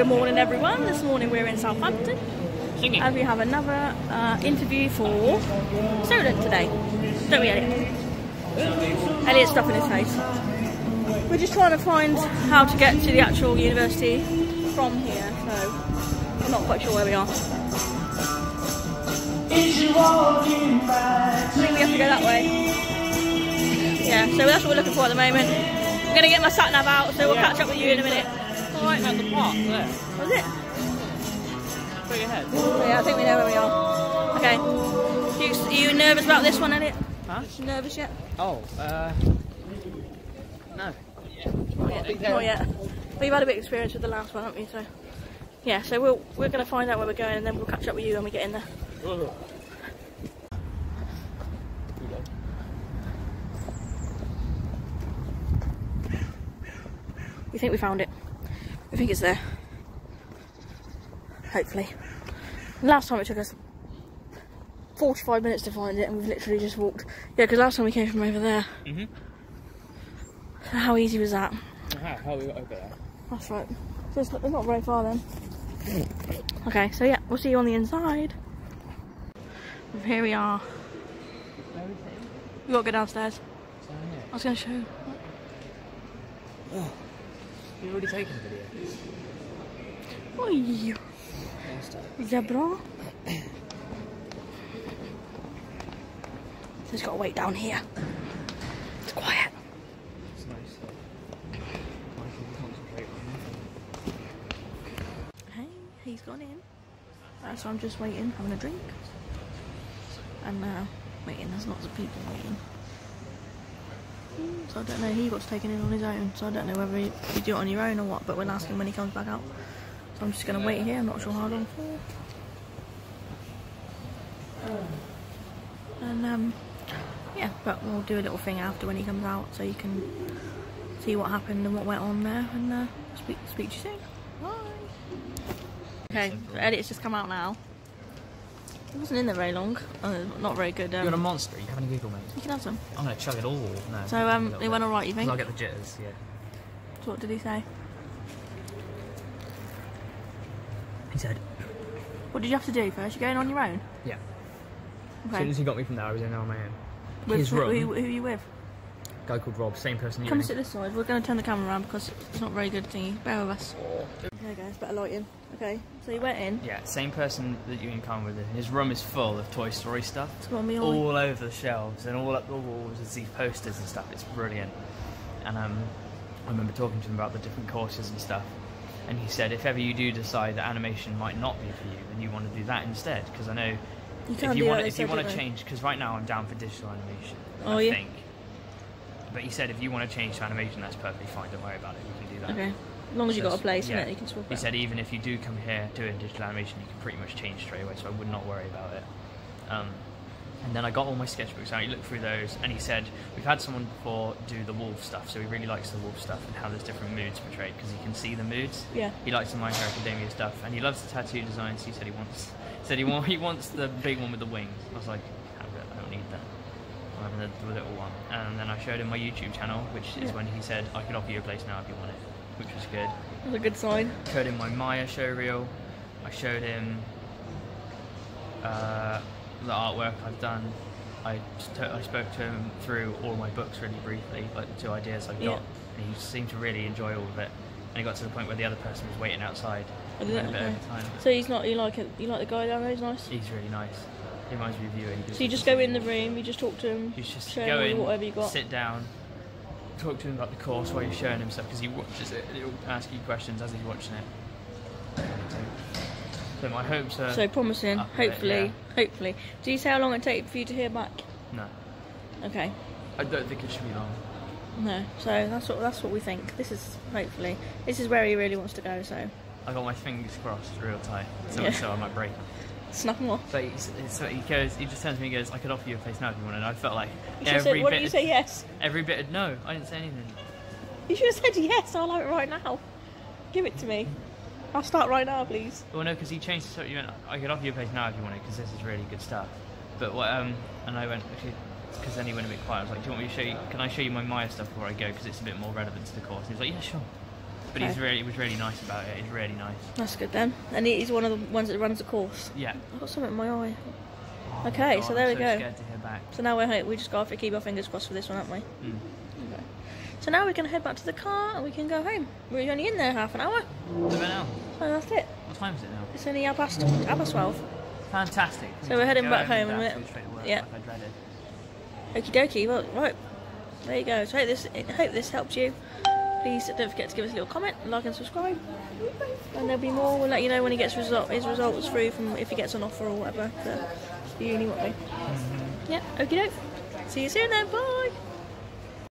Good morning, everyone. This morning we're in Southampton and we have another uh, interview for Solent today. Don't we, Elliott? Elliott's stuffing his face. We're just trying to find how to get to the actual university from here, so I'm not quite sure where we are. I think we have to go that way. Yeah, so that's what we're looking for at the moment. I'm going to get my sat nav out, so we'll catch up with you in a minute. Right at the park there. Was it? Straight ahead. Yeah, I think we know where we are. Okay. You, are you nervous about this one, Elliott? Huh? You nervous yet? Oh, uh. No. Not yet. Not yet. But you've had a bit of experience with the last one, haven't we? So yeah, so we'll we're gonna find out where we're going and then we'll catch up with you when we get in there. We think we found it. We think it's there. Hopefully. Last time it took us 45 minutes to find it and we've literally just walked. Yeah, because last time we came from over there. Mhm. So how easy was that? How, how we got over there? That's right. So it's not, very far then. Okay, so yeah, we'll see you on the inside. Here we are. Where is it? We gotta go downstairs. I was gonna show you. You've already taken a video. Oi, zebra. Just gotta wait down here. It's quiet. It's nice. Hey, he's gone in. Uh, so I'm just waiting, having a drink. And uh, waiting, there's lots of people waiting. So I don't know, he got taken in on his own, so I don't know whether you do it on your own or what, but we'll ask him when he comes back out. So I'm just going to wait here, I'm not sure how long for. And um, yeah, but we'll do a little thing after when he comes out so you can see what happened and what went on there and uh, speak, speak to you soon. Bye. Okay, so Elliott's just come out now. He wasn't in there very long. Uh, not very good. You're a Um, monster. You having a giggle, mate? you can have some. I'm gonna chug it all. No. So um, it went alright, you think? I'll get the jitters. Yeah. So what did he say? He said. What did you have to do first? You're going on your own? Yeah. As soon as he got me from there, I was in there on my own. With, His who, room. who, who are you with? Guy called Rob, same person you. Come sit this side. We're going to turn the camera around because it's not very good thingy. Bear with us. Okay, guys, better lighting. Okay, so you went in. Yeah, same person that you encounter with. His room is full of Toy Story stuff. It's got me on. all over the shelves and all up the walls is these posters and stuff. It's brilliant. And um, I remember talking to him about the different courses and stuff. And he said, if ever you do decide that animation might not be for you, then you want to do that instead. Because I know You if you want if you want to change, because right now I'm down for digital animation. Oh, I yeah? think. But he said if you want to change to animation, that's perfectly fine. Don't worry about it. You can do that. Okay. As long as you've got a place, yeah. You can swap He it. said even if you do come here doing digital animation, you can pretty much change straight away, so I would not worry about it. Um, and then I got all my sketchbooks out, he looked through those, and he said, We've had someone before do the wolf stuff, so he really likes the wolf stuff and how there's different moods portrayed, because he can see the moods. Yeah. He likes the My Hero Academia stuff, and he loves the tattoo designs, he said he wants said he, want, he wants the big one with the wings. I was like, I don't need that. I'm having the, the little one. And then I showed him my YouTube channel, which is Yeah. when he said, I could offer you a place now if you want it, which was good That's a good sign. showed him my Maya show reel. I showed him uh, the artwork I've done. I, I spoke to him through all my books really briefly, like the two ideas I've Yeah. got, and he seemed to really enjoy all of it. And he got to the point where the other person was waiting outside. Did Went it? a bit Okay. over time. So he's not. You like it? You like the guy down there? He's nice. He's really nice. He reminds me of you. and he So you just go in the room. You just talk to him. You just show go him in, whatever you got. sit down, talk to him about the course while you're showing him stuff because he watches it. He'll ask you questions as he's watching it. So my hopes are So promising. A bit, Hopefully, hopefully. Do you say how long it take for you to hear back? no. Okay. I don't think it should be long. No. So that's what that's what we think. This is hopefully this is where he really wants to go. So I got my fingers crossed real tight, so, Yeah. so I might break. snap him off. But so he goes, he just turns to me and goes, "I could offer you a place now if you want." And I felt like You every said, what bit, did you say? Yes. every bit. Of, no, I didn't say anything. You should have said yes. I'll have it right now. Give it to me. I'll start right now, please. Well, no, because he changed. So you went, I could offer you a place now if you want it, because this is really good stuff. But what? Um, and I went, because then he went a bit quiet. I was like, "Do you want me to show you? Can I show you my Maya stuff before I go? Because it's a bit more relevant to the course." And he was like, "Yeah, sure." But he's really, he was really nice about it. He's really nice. That's good then. And he's one of the ones that runs the course. Yeah. I've got something in my eye. Oh Okay, my so there I'm we so go. Scared to hear back. So now we're we just got to keep our fingers crossed for this one, haven't we? Mm. Okay. So now we can head back to the car and we can go home. We're only in there half an hour. What about now? So that's it. What time is it now? It's only half past, half past 12. Fantastic. So we're heading back home and in a get minute. food straight to work, Yeah. Like I. Okie dokie. Well, right. There you go. So hope this, I hope this helped you. Please don't forget to give us a little comment, like and subscribe. And there'll be more. We'll let you know when he gets result, his results through from if he gets an offer or whatever. The, the uni, won't we? Yeah. Okie doke. See you soon then. Bye.